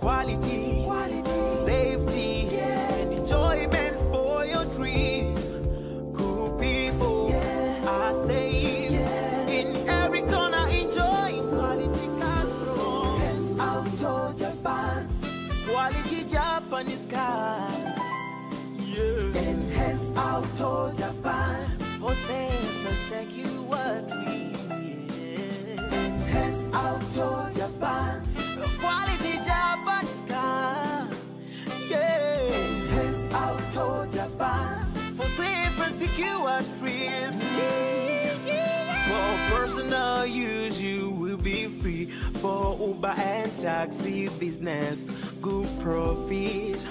quality, safety, and enjoyment for your dream. Cool people are safe. In every corner, enjoying quality cars from Auto Japan. Quality Japanese car. Yeah. Enhance Auto Japan. For safe and secure and secure trips. For personal use, you will be free. For Uber and taxi business, good profit.